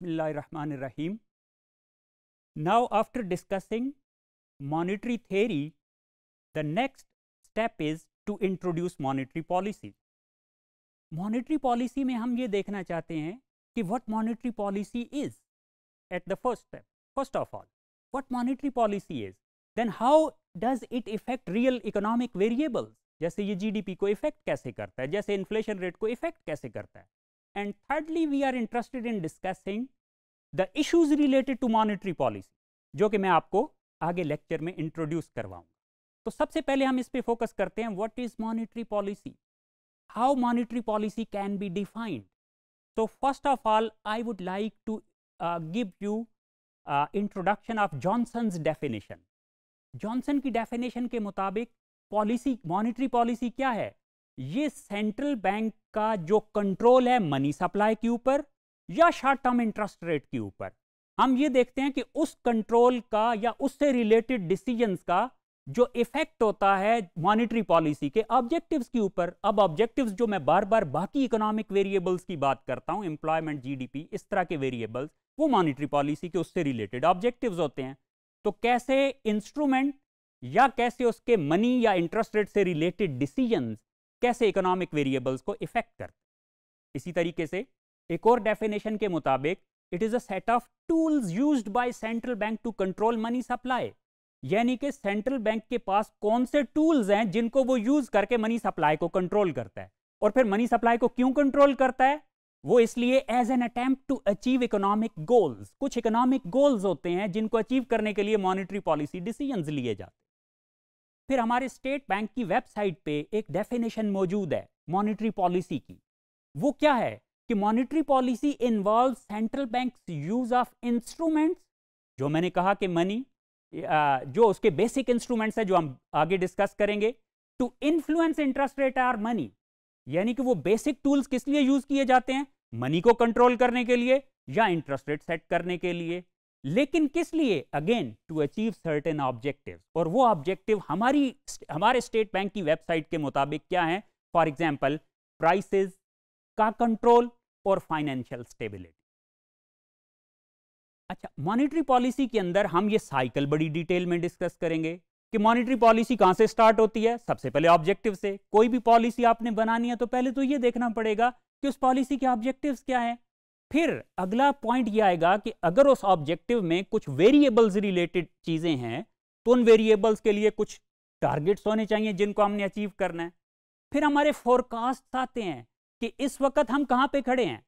Bismillahirrahmanirrahim. Now after discussing monetary theory, the next step is to introduce monetary policy. Monetary policy में हम ये देखना चाहते हैं कि what monetary policy is at the first step. First of all, what monetary policy is, then how does it affect real economic variables? जैसे ये GDP को इफ़ेक्ट कैसे करता है जैसे इन्फ्लेशन रेट को इफ़ेक्ट कैसे करता है and thirdly we are interested in discussing the issues related to monetary policy जो कि मैं आपको आगे लेक्चर में इंट्रोड्यूस करवाऊँगा। तो सबसे पहले हम इस पे फोकस करते हैं what is monetary policy how monetary policy can be defined तो first of all I would like to give you introduction of Johnson's definition Johnson की डेफिनेशन के मुताबिक पॉलिसी मॉनिटरी पॉलिसी क्या है? ये सेंट्रल बैंक का जो कंट्रोल है मनी सप्लाई के ऊपर या शॉर्ट टर्म इंटरेस्ट रेट के ऊपर? हम ये देखते हैं कि उस कंट्रोल का या उससे रिलेटेड डिसीजंस का जो इफ़ेक्ट होता है मॉनिटरी पॉलिसी के ऑब्जेक्टिव्स के ऊपर। अब ऑब्जेक्टिव्स जो मैं बार बार बाकी इकोनॉमिक वेरिएबल्स की बात करता हूँ एम्प्लॉयमेंट जीडीपी इस तरह के वेरिएबल्स वो मॉनिटरी पॉलिसी के उससे रिलेटेड ऑब्जेक्टिव्स होते हैं। तो कैसे इंस्ट्रूमेंट या कैसे उसके मनी या इंटरेस्ट रेट से रिलेटेड डिसीजंस कैसे इकोनॉमिक वेरिएबल्स को इफ़ेक्ट करते इसी तरीके से एक और डेफिनेशन के मुताबिक it is a set of tools used by central bank to control money supply यानी कि सेंट्रल बैंक के पास कौन से टूल्स हैं जिनको वो यूज़ करके मनी सप्लाई को कंट्रोल करता है? और फिर मनी सप्लाई को क्यों कंट्रोल करता है? वो इसलिए as an attempt to achieve economic goals कुछ इकोनॉमिक गोल्स होते हैं जिनको अचीव करने के लिए मॉनिटरी पॉलिसी डिसीजंस लिए जाते फिर हमारे स्टेट बैंक की वेबसाइट पे एक डेफिनेशन मौजूद है, मॉनिटरी पॉलिसी की। वो क्या है कि monetary policy involve central bank use of instruments, जो मैंने कहा कि मनी जो उसके बेसिक इंस्ट्रूमेंट्स है जो हम आगे डिस्कस करेंगे to influence interest rate or money यानी कि वो बेसिक टूल्स किस लिए यूज़ किए जाते हैं? मनी को कंट्रोल करने के लिए या इंटरेस्ट रेट सेट करने के लिए? लेकिन किस लिए? Again to achieve certain objective और वो ऑब्जेक्टिव हमारी हमारे स्टेट बैंक की वेबसाइट के मुताबिक क्या है? फॉर एग्ज़ाम्पल प्राइसेस का कंट्रोल और फाइनेंशियल स्टेबिलिटी अच्छा मॉनिटरी पॉलिसी के अंदर हम ये साइकिल बड़ी डिटेल में डिस्कस करेंगे कि मॉनिटरी पॉलिसी कहाँ से स्टार्ट होती है? सबसे पहले ऑब्जेक्टिव से। कोई भी पॉलिसी आपने बनानी है तो पहले तो ये देखना पड़ेगा कि उस पॉलिसी के ऑब्जेक्टिव्स क्या हैं। फिर अगला पॉइंट ये आएगा कि अगर उस ऑब्जेक्टिव में कुछ वेरिएबल्स रिलेटेड चीज़ें हैं तो उन वेरिएबल्स के लिए कुछ टारगेट्स होने चाहिए जिनको हमने अचीव करना है। फिर हमारे फोरकास्ट आते हैं कि इस वक्त हम कहाँ पे खड़े हैं।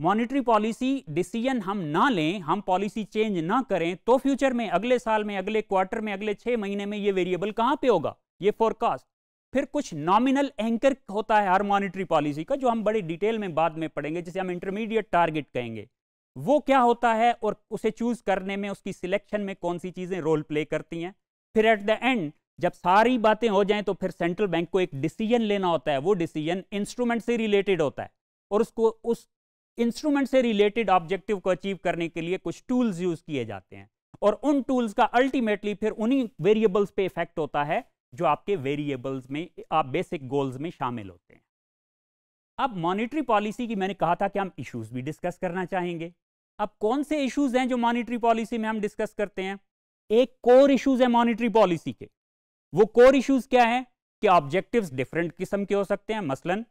मॉनिटरी पॉलिसी डिसीज़न हम ना लें, हम पॉलिसी चेंज ना करें तो फ्यूचर में, अगले साल में, अगले क्वार्टर में, अगले छह महीने में ये वेरिएबल कहाँ पे होगा? ये फोरकास्ट फिर कुछ नॉमिनल एंकर होता है हर मॉनिटरी पॉलिसी का, जो हम बड़े डिटेल में बाद में पढ़ेंगे, जिसे हम इंटरमीडिएट टारगेट कहेंगे। वो क्या होता है और उसे चूज़ करने में, उसकी सिलेक्शन में कौन सी चीज़ें रोल प्ले करती हैं। फिर एट द एंड जब सारी बातें हो जाएँ तो फिर सेंट्रल बैंक को एक डिसीज़न लेना होता है। वो डिसीज़न इंस्ट्रूमेंट से रिलेटेड होता है और उसको, उस इंस्ट्रूमेंट से रिलेटेड ऑब्जेक्टिव को अचीव करने के लिए कुछ टूल्स यूज़ किए जाते हैं। और उन टूल्स का अल्टीमेटली फिर उन्हीं वेरिएबल्स पे इफ़ेक्ट होता है। जो आपके वेरिएबल्स में, आप बेसिक गोल्स में शामिल होते हैं। अब मॉनिटरी पॉलिसी की मैंने कहा था कि हम इश्यूज़ भी डिस्कस करना चाहेंगे। अब कौन से इश्यूज़ हैं जो मॉनिटरी पॉलिसी में हम डिस्कस करते हैं? एक कोर इश्यूज़ है मॉनिटरी पॉलिसी के। वो कोर इश्यूज़ क्या है? कि ऑब्जेक्टिव्स डिफरेंट किस्म के हो सकते हैं। मसलन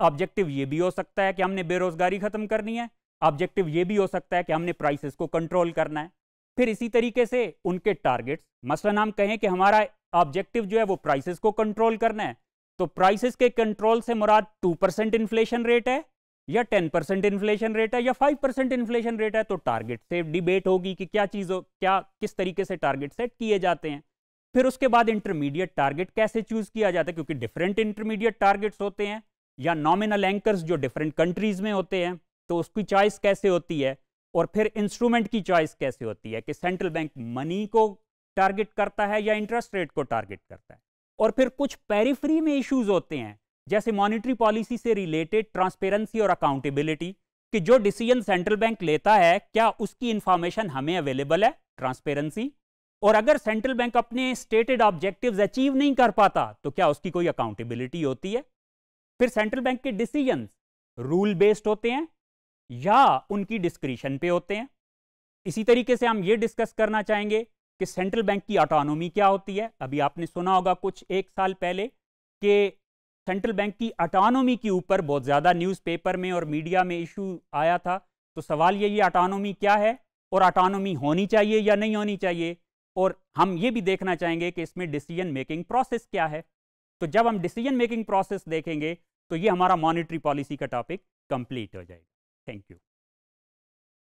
ऑब्जेक्टिव ये भी हो सकता है कि हमने बेरोजगारी खत्म करनी है। ऑब्जेक्टिव ये भी हो सकता है कि हमने प्राइसेस को कंट्रोल करना है। फिर इसी तरीके से उनके टारगेट्स मसलन, हम कहें कि हमारा ऑब्जेक्टिव जो है वो प्राइसेस को कंट्रोल करना है। तो प्राइसेस के कंट्रोल से मुराद टू परसेंट इन्फ्लेशन रेट है, या टेन परसेंट इन्फ्लेशन रेट है, या फाइव परसेंट इन्फ्लेशन रेट है तो टारगेट से डिबेट होगी कि क्या चीज़ हो क्या, किस तरीके से टारगेट सेट किए जाते हैं। फिर उसके बाद इंटरमीडिएट टारगेट कैसे चूज़ किया जाता है, क्योंकि डिफरेंट इंटरमीडिएट टारगेट्स होते हैं, या नॉमिनल एंकर्स जो डिफरेंट कंट्रीज़ में होते हैं तो उसकी चॉइस कैसे होती है, और फिर इंस्ट्रूमेंट की चॉइस कैसे होती है, कि सेंट्रल बैंक मनी को टारगेट करता है या इंटरेस्ट रेट को टारगेट करता है। और फिर कुछ पेरीफ्री में इश्यूज़ होते हैं, जैसे मॉनिटरी पॉलिसी से रिलेटेड ट्रांसपेरेंसी और अकाउंटेबिलिटी कि जो डिसीज़न सेंट्रल बैंक लेता है, क्या उसकी इंफॉर्मेशन हमें अवेलेबल है? ट्रांसपेरेंसी और अगर सेंट्रल बैंक अपने स्टेटेड ऑब्जेक्टिव्स अचीव नहीं कर पाता तो क्या उसकी कोई अकाउंटेबिलिटी होती है? फिर सेंट्रल बैंक के डिसीज़न रूल बेस्ड होते हैं, या उनकी डिस्क्रिशन पे होते हैं। इसी तरीके से हम ये डिस्कस करना चाहेंगे कि सेंट्रल बैंक की ऑटोनॉमी क्या होती है? अभी आपने सुना होगा कुछ एक साल पहले कि सेंट्रल बैंक की ऑटोनॉमी के ऊपर बहुत ज़्यादा न्यूज़पेपर में और मीडिया में इशू आया था। तो सवाल ये ये ऑटोनॉमी क्या है? और ऑटोनॉमी होनी चाहिए या नहीं होनी चाहिए? और हम ये भी देखना चाहेंगे कि इसमें डिसीज़न मेकिंग प्रोसेस क्या है। तो जब हम डिसीज़न मेकिंग प्रोसेस देखेंगे तो ये हमारा मॉनिटरी पॉलिसी का टॉपिक कंप्लीट हो जाएगा। Thank you